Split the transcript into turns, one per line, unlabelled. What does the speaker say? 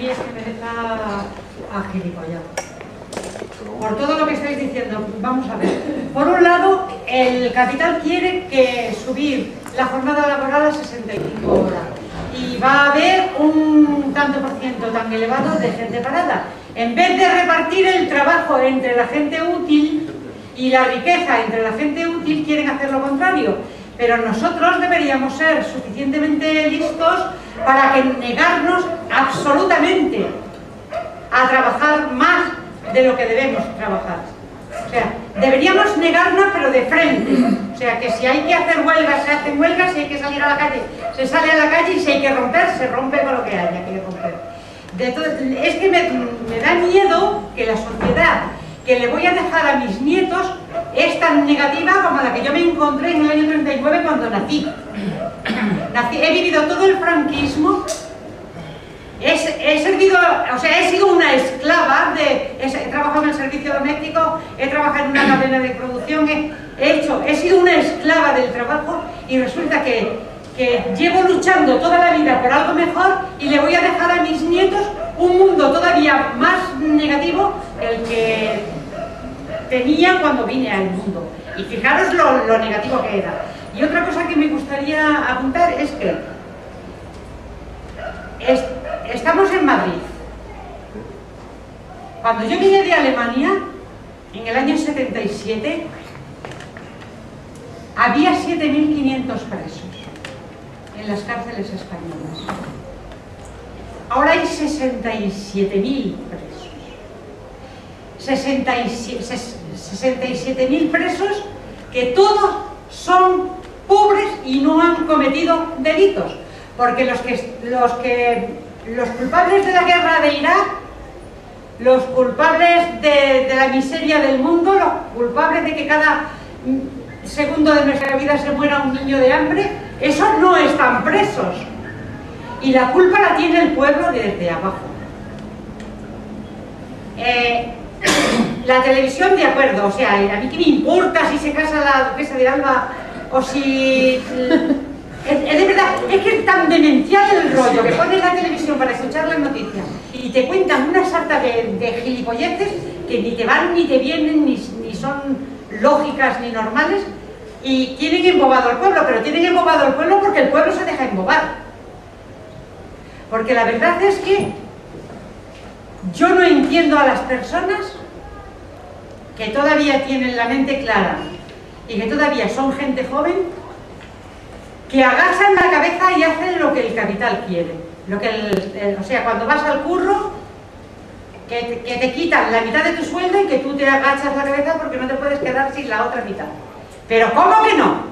mí es que me deja a gilipollas. Por todo lo que estáis diciendo, vamos a ver. Por un lado, el capital quiere que subir la jornada laboral a 65 horas y va a haber un tanto por ciento tan elevado de gente parada. En vez de repartir el trabajo entre la gente útil y la riqueza entre la gente útil, quieren hacer lo contrario. Pero nosotros deberíamos ser suficientemente listos para que negarnos absolutamente a trabajar más de lo que debemos trabajar. O sea, deberíamos negarnos pero de frente. O sea, que si hay que hacer huelgas, se hacen huelgas, si hay que salir a la calle, se sale a la calle y si hay que romper, se rompe con lo que haya que romper. De es que me, me da miedo que la sociedad que le voy a dejar a mis nietos es tan negativa como la que yo me encontré en el año 39 cuando nací. nací he vivido todo el franquismo He, servido, o sea, he sido una esclava, de, he, trabajado en el servicio doméstico, he trabajado en una cadena de producción, he, hecho, he sido una esclava del trabajo y resulta que, que llevo luchando toda la vida por algo mejor y le voy a dejar a mis nietos un mundo todavía más negativo que el que tenía cuando vine al mundo. Y fijaros lo, lo negativo que era. Y otra cosa que me gustaría apuntar es que en Madrid. Cuando yo vine de Alemania, en el año 77, había 7.500 presos en las cárceles españolas. Ahora hay 67.000 presos. 67.000 presos que todos son pobres y no han cometido delitos. Porque los que, los que los culpables de la guerra de Irak, los culpables de, la miseria del mundo, los culpables de que cada segundo de nuestra vida se muera un niño de hambre, esos no están presos. Y la culpa la tiene el pueblo desde abajo. Eh, la televisión, de acuerdo, o sea, a mí qué me importa si se casa la duquesa de Alba o si es, de verdad, es que es tan demencial el rollo que pones la televisión para escuchar las noticias y te cuentan una sarta de, de gilipolleces que ni te van ni te vienen, ni, ni son lógicas ni normales y tienen embobado al pueblo, pero tienen embobado al pueblo porque el pueblo se deja embobar. Porque la verdad es que yo no entiendo a las personas que todavía tienen la mente clara y que todavía son gente joven que agachan la cabeza y hacen lo que el capital quiere. Lo que o sea, cuando vas al curro, que, que, te quitan la mitad de tu sueldo y que tú te agachas la cabeza porque no te puedes quedar sin la otra mitad. Pero ¿cómo que no?